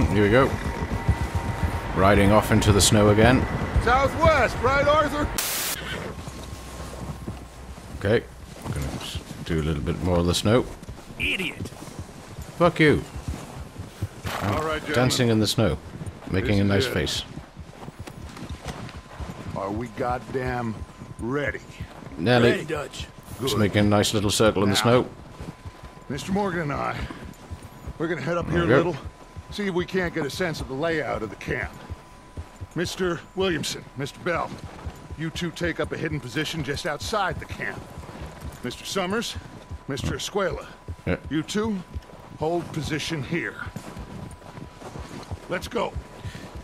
Mm, here we go. Riding off into the snow again. Southwest, right, Arthur? Okay. I'm gonna do a little bit more of the snow. Idiot. Fuck you. All right. Dancing in the snow. Making This a nice face. Are we goddamn ready? Nearly. Ready, Dutch. Just making a nice little circle in the snow. Mr. Morgan and I, we're gonna head up here a little, see if we can't get a sense of the layout of the camp. Mr. Williamson, Mr. Bell, you two take up a hidden position just outside the camp. Mr. Summers, Mr. Escuella, Yeah. you two hold position here. Let's go.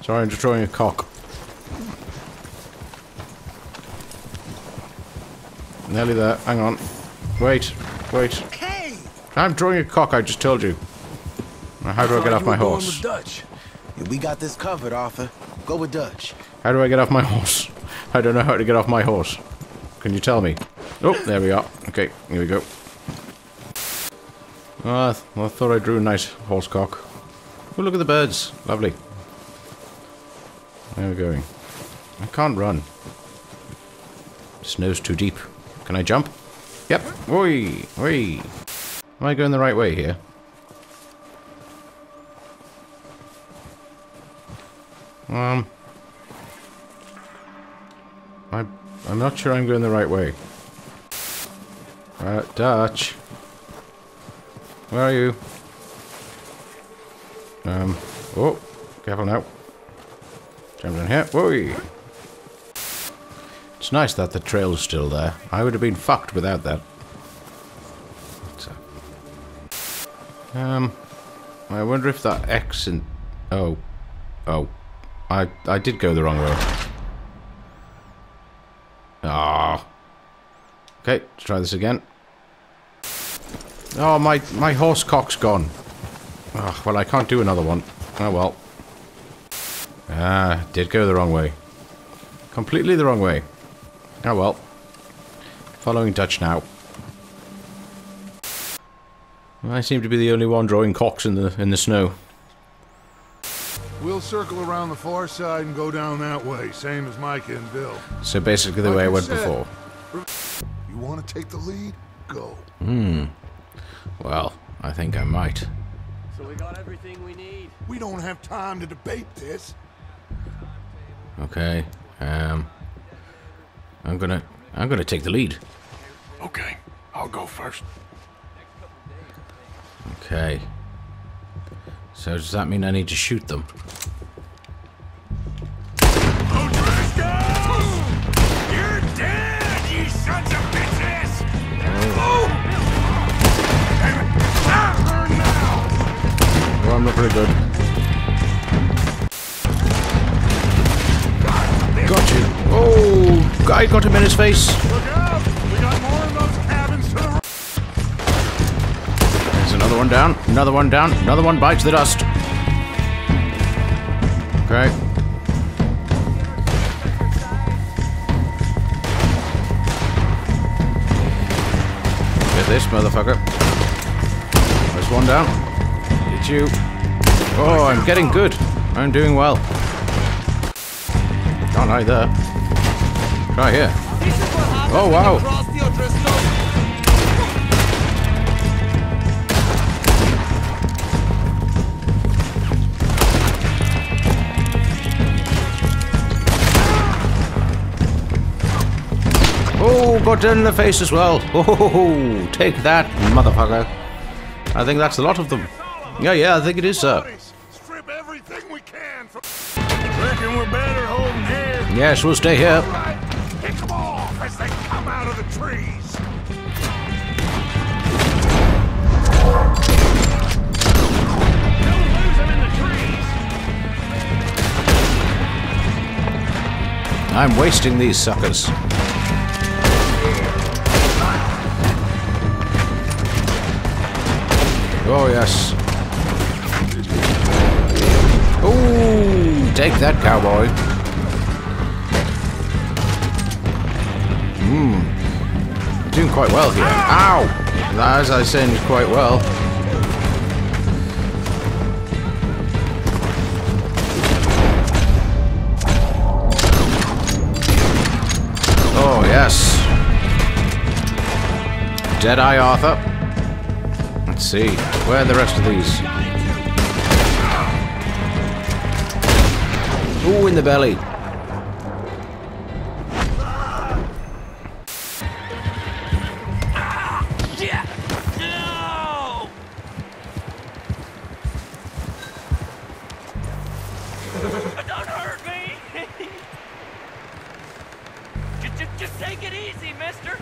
Sorry, I'm just drawing a cock. Nearly there. Hang on. Wait. Wait. Hey! I'm drawing a cock, I just told you. How do I get off my horse? Dutch. Yeah, we got this covered, Arthur. Go with Dutch. How do I get off my horse? I don't know how to get off my horse. Can you tell me? Oh, there we are. Okay, here we go. Ah, I, th- I thought I drew a nice horse cock. Oh, look at the birds. Lovely. Where are we going? I can't run. Snow's too deep. Can I jump? Yep. Oi! Oi! Am I going the right way here? Um... I, I'm not sure I'm going the right way. Uh, Dutch. Where are you? Um, oh, careful now. Jump down here. Whoa! It's nice that the trail's still there. I would have been fucked without that. Um, I wonder if that X and... Oh. Oh. I, I did go the wrong way. Ah. Okay, let's try this again. Oh, my, my horse cock's gone. Oh, well, I can't do another one. Oh, well. Ah, did go the wrong way. Completely the wrong way. Oh, well. Following Dutch now. I seem to be the only one drawing cocks in the in the snow. We'll circle around the far side and go down that way, same as Mike and Bill. So basically the Like way I went said. before. You want to take the lead? Go. Hmm. Well, I think I might. So we got everything we need. We don't have time to debate this. Okay. Um I'm gonna I'm gonna take the lead. Okay, I'll go first. Okay. So does that mean I need to shoot them? Very good. Got you. Oh, guy got him in his face. There's another one down. Another one down. Another one bites the dust. Okay. Get this, motherfucker. There's one down. It's you. Oh, I'm getting good. I'm doing well. Can't hide there. Try here. Oh, wow. Oh, got in the face as well. Oh, take that, motherfucker. I think that's a lot of them. Yeah, yeah, I think it is, sir. Yes, we'll stay here. Right, pick them off as they come out of the trees. Don't lose them in the trees. I'm wasting these suckers. Oh, yes. Oh, take that, cowboy. Mmm. Doing quite well here. Ow! As I said, quite well. Oh, yes. Deadeye Arthur. Let's see. Where are the rest of these? Ooh, in the belly.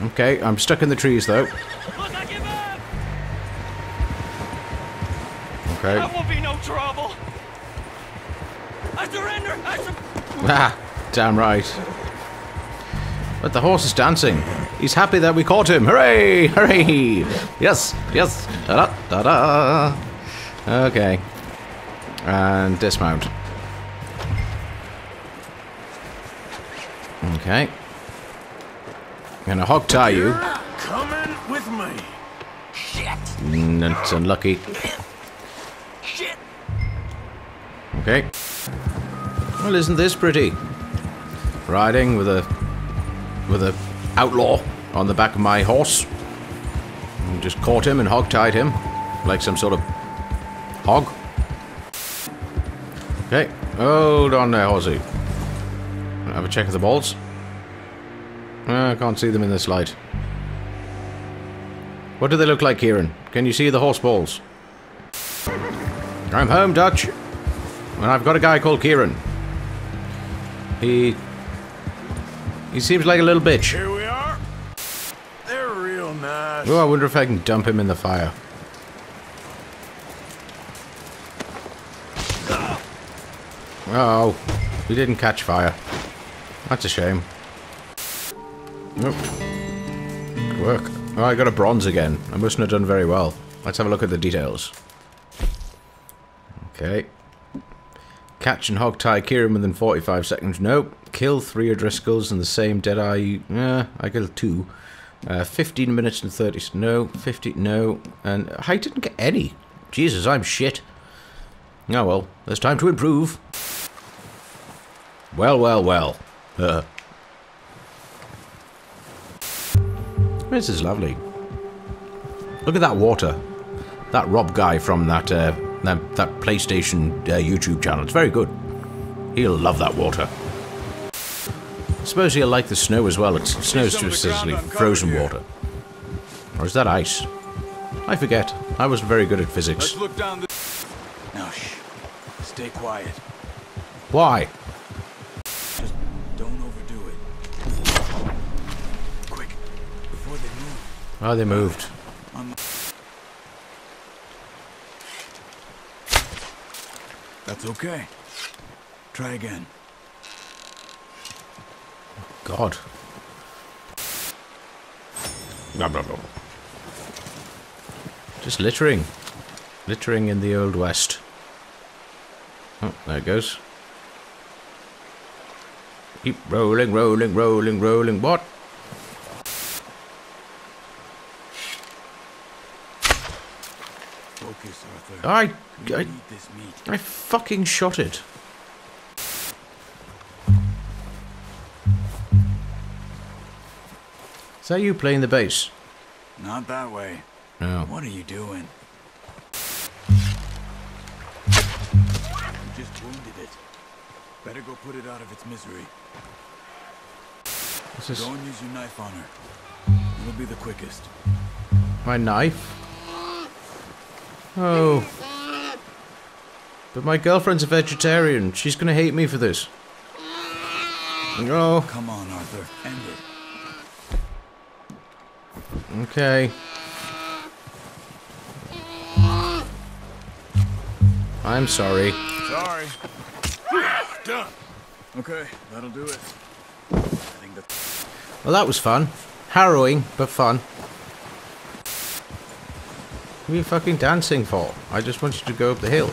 Okay, I'm stuck in the trees though. Look, I give up! Okay. That won't be no trouble! I surrender! I sur- Ah, damn right. But the horse is dancing. He's happy that we caught him. Hooray! Hooray! Yes, yes. Da da da da. Okay. And dismount. Okay. Gonna hog tie you. Coming with me! Shit! That's unlucky. Shit! Okay. Well, isn't this pretty? Riding with a with a outlaw on the back of my horse. And just caught him and hog-tied him like some sort of hog. Okay, hold on there, horsey. Have a check of the balls. Uh, I can't see them in this light. What do they look like, Kieran? Can you see the horse balls? I'm home, Dutch. And I've got a guy called Kieran. He... He seems like a little bitch. Here we are. They're real nice. Oh, I wonder if I can dump him in the fire. Oh, he didn't catch fire. That's a shame. Nope. Good work. Oh, I got a bronze again. I mustn't have done very well. Let's have a look at the details. Okay. Catch and hog tie Kieran within 45 seconds. Nope. Kill three O'Driscolls in the same Deadeye. Yeah, I killed two. Uh, 15 minutes and 30. No. 50. No. And I didn't get any. Jesus, I'm shit. Oh well. There's time to improve. Well, well, well. Uh. This is lovely. Look at that water. That Rob guy from that uh, that, that PlayStation uh, YouTube channel. It's very good. He'll love that water. Suppose he'll like the snow as well. It's snow's some of the just essentially frozen here. water. Or is that ice? I forget. I wasn't very good at physics. Let's look down the. Now, shh. Stay quiet. Why? Oh, they moved. That's okay. Try again. God. Blah, blah, blah. Just littering. Littering in the Old West. Oh, there it goes. Keep rolling, rolling, rolling, rolling. What? Focus, Arthur. I, We I, need this meat. I fucking shot it. Is that you playing the bass? Not that way. No. What are you doing? You just wounded it. Better go put it out of its misery. This is Go and use your knife on her. It'll be the quickest. my knife. Oh. But my girlfriend's a vegetarian. She's gonna hate me for this. Oh, Come on, Arthur. End it. okay. I'm sorry. Sorry. Done. Okay, that'll do it. I think that's... Well, that was fun. Harrowing, but fun. What are you fucking dancing for? I just want you to go up the hill.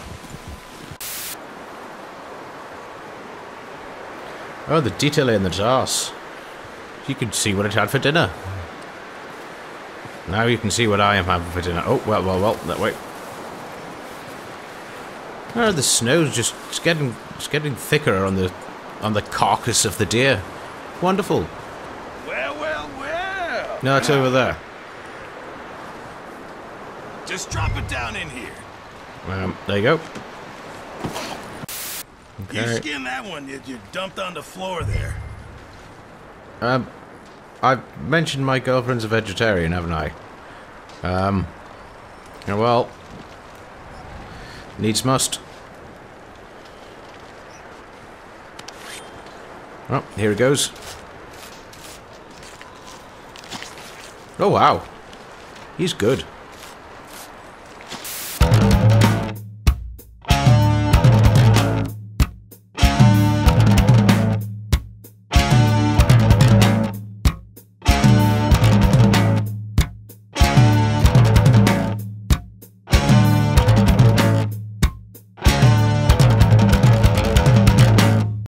Oh, the detail in the arse. You could see what it had for dinner. Now you can see what I am having for dinner. Oh, well, well, well, that way. Oh, the snow's just it's getting it's getting thicker on the on the carcass of the deer. Wonderful. Well, well, well, No, it's over there. Just drop it down in here. Um, there you go. You Okay. skinned that one you, you dumped on the floor there. Um, I've mentioned my girlfriend's a vegetarian, haven't I? Um, well, needs must. Oh, here it goes. Oh, wow. He's good.